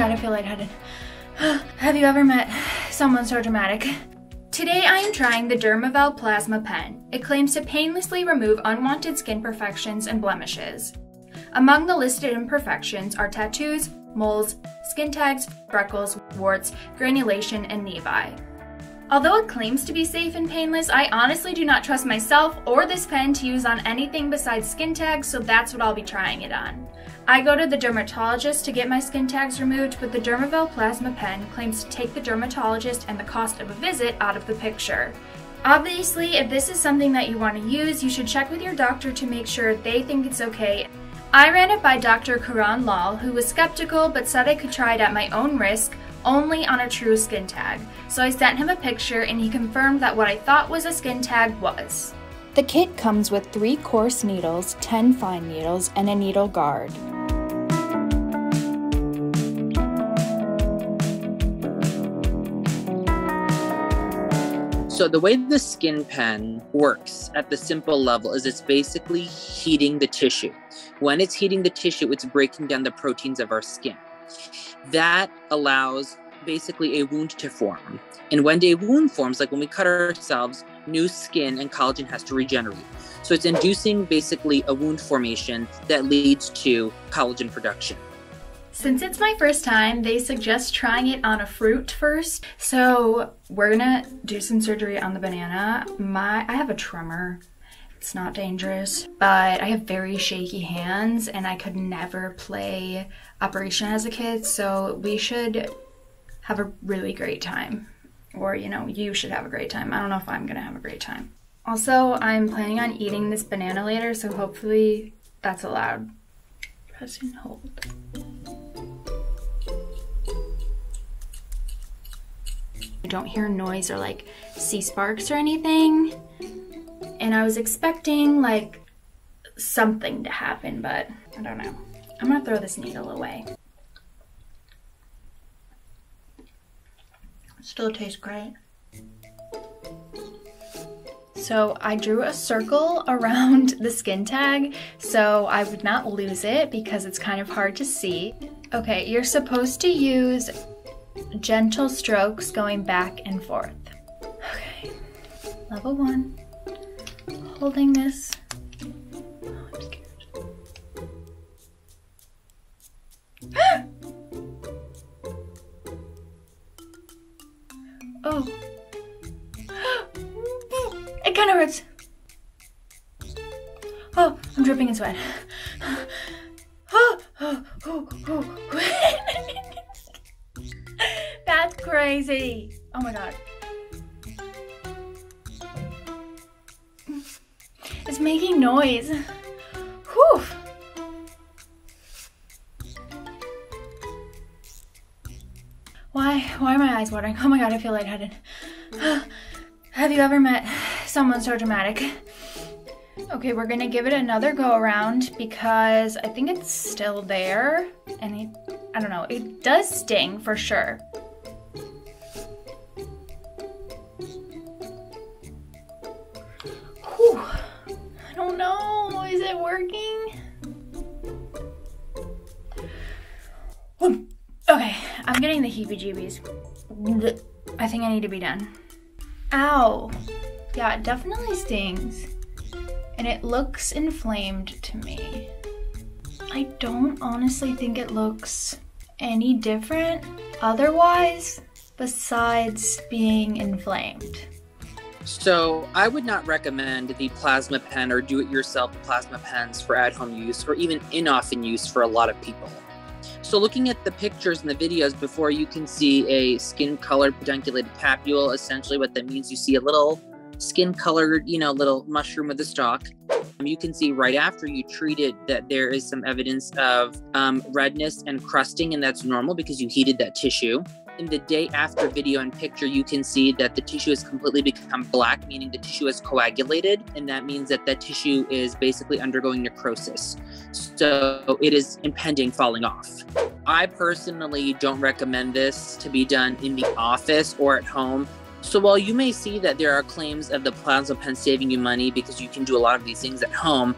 god, I feel lightheaded. Have you ever met someone so dramatic? Today I am trying the Dermavel Plasma Pen. It claims to painlessly remove unwanted skin imperfections and blemishes. Among the listed imperfections are tattoos, moles, skin tags, freckles, warts, granulation, and nevi. Although it claims to be safe and painless, I honestly do not trust myself or this pen to use on anything besides skin tags, so that's what I'll be trying it on. I go to the dermatologist to get my skin tags removed, but the Dermavel Plasma Pen claims to take the dermatologist and the cost of a visit out of the picture. Obviously, if this is something that you want to use, you should check with your doctor to make sure they think it's okay. I ran it by Dr. Karan Lal, who was skeptical but said I could try it at my own risk, only on a true skin tag. So I sent him a picture and he confirmed that what I thought was a skin tag was. The kit comes with three coarse needles, 10 fine needles, and a needle guard. So the way the skin pen works at the simple level is it's basically heating the tissue. When it's heating the tissue, it's breaking down the proteins of our skin. That allows basically a wound to form. And when a wound forms, like when we cut ourselves, new skin and collagen has to regenerate. So it's inducing basically a wound formation that leads to collagen production. Since it's my first time, they suggest trying it on a fruit first. So we're gonna do some surgery on the banana. My, I have a tremor. It's not dangerous, but I have very shaky hands and I could never play Operation as a kid. So we should have a really great time. Or, you know, you should have a great time. I don't know if I'm gonna have a great time. Also, I'm planning on eating this banana later, so hopefully that's allowed. Press and hold. I don't hear noise or like see sparks or anything. And I was expecting like something to happen, but I don't know. I'm gonna throw this needle away. Still tastes great. So I drew a circle around the skin tag so I would not lose it because it's kind of hard to see. Okay, you're supposed to use gentle strokes going back and forth. Okay, level one, holding this. Oh, I'm scared. oh. It kind of hurts. Oh, I'm dripping in sweat. Oh, oh, oh. oh. That's crazy. Oh my god. Making noise. Whew. Why? Why are my eyes watering? Oh my god, I feel lightheaded. Have you ever met someone so dramatic? Okay, we're gonna give it another go around because I think it's still there. And it, I don't know, it does sting for sure. I'm getting the heebie-jeebies. I think I need to be done. Ow. Yeah, it definitely stings. And it looks inflamed to me. I don't honestly think it looks any different otherwise besides being inflamed. So I would not recommend the plasma pen or do-it-yourself plasma pens for at-home use or even in-office use for a lot of people. So looking at the pictures and the videos before, you can see a skin-colored pedunculated papule. Essentially, what that means, you see a little skin-colored, you know, little mushroom with a stalk. Um, you can see right after you treat it that there is some evidence of um, redness and crusting, and that's normal because you heated that tissue in the day after video and picture, you can see that the tissue has completely become black, meaning the tissue has coagulated. And that means that that tissue is basically undergoing necrosis. So it is impending falling off. I personally don't recommend this to be done in the office or at home. So while you may see that there are claims of the plasma pen saving you money because you can do a lot of these things at home,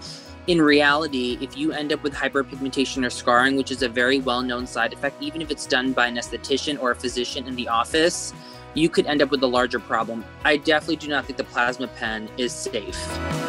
in reality, if you end up with hyperpigmentation or scarring, which is a very well known side effect, even if it's done by an esthetician or a physician in the office, you could end up with a larger problem. I definitely do not think the plasma pen is safe.